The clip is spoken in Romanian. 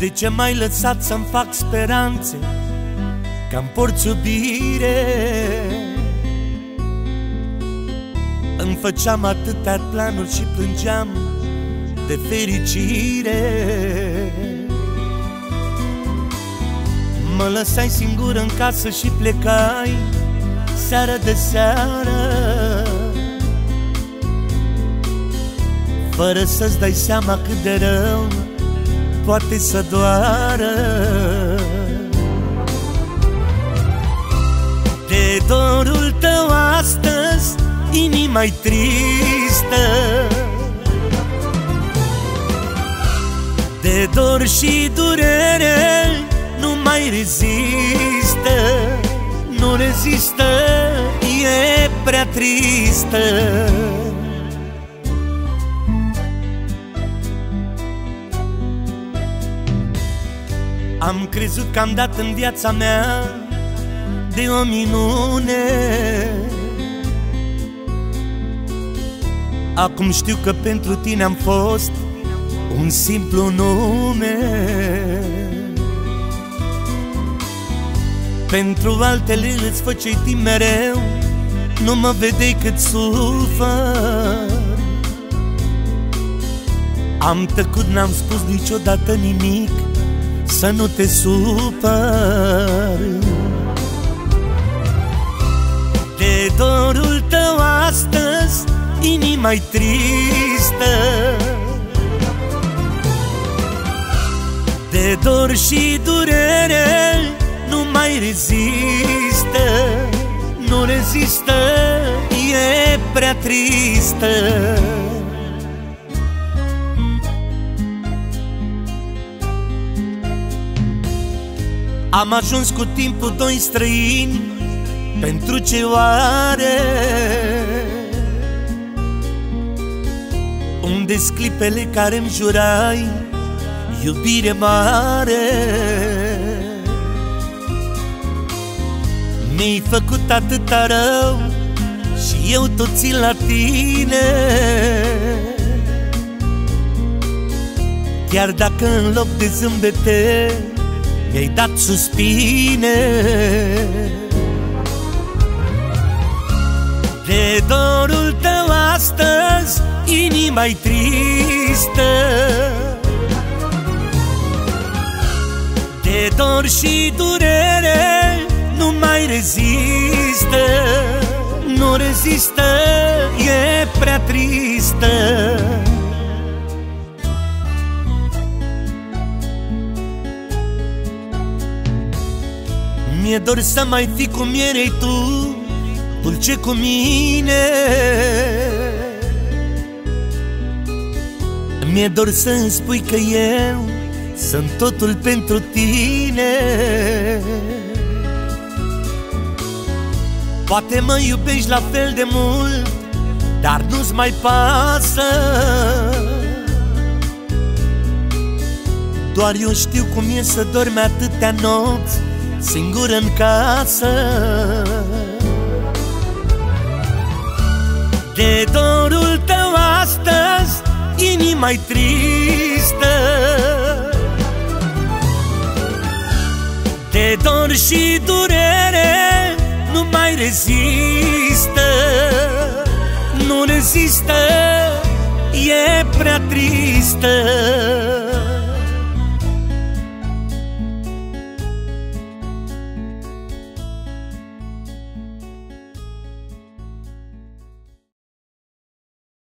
De ce m-ai lăsat să-mi fac speranțe? Că-mi porți iubire. Îmi făceam atâtea planuri și plângeam De fericire. Mă lăsai singur în casă și plecai Seară de seară. Fără să-ți dai seama cât de rău Poate să doară. De dorul tău astăzi Inima-i tristă. De dor și durere Nu mai rezistă. Nu rezistă E prea tristă Am crezut că am dat în viața mea De o minune. Acum știu că pentru tine am fost Un simplu nume. Pentru altele îți făceai timp mereu Nu mă vedeai cât sufăr. Am tăcut, n-am spus niciodată nimic să nu te supări De dorul tău astăzi inima-i tristă. De dor și durere nu mai rezistă. Nu rezistă, e prea tristă Am ajuns cu timpul doi străini. Pentru ce oare? Unde clipele care-mi jurai Iubire mare? Mi-ai făcut atâta rău Și eu tot țin la tine. Chiar dacă în loc de zâmbete mi-ai dat suspine. De dorul tău astăzi inima-i tristă. De dor și durere nu mai rezistă. Nu rezistă, Mi-e dor să mai fi cum erei tu Dulce cu mine. Mi-e dor să-mi spui că eu Sunt totul pentru tine. Poate mă iubești la fel de mult Dar nu-ți mai pasă. Doar eu știu cum e să dormi atâtea nopți singur în casă. De dorul tău astăzi inima-i tristă. De dor și durere nu mai rezistă. Nu rezistă, e prea tristă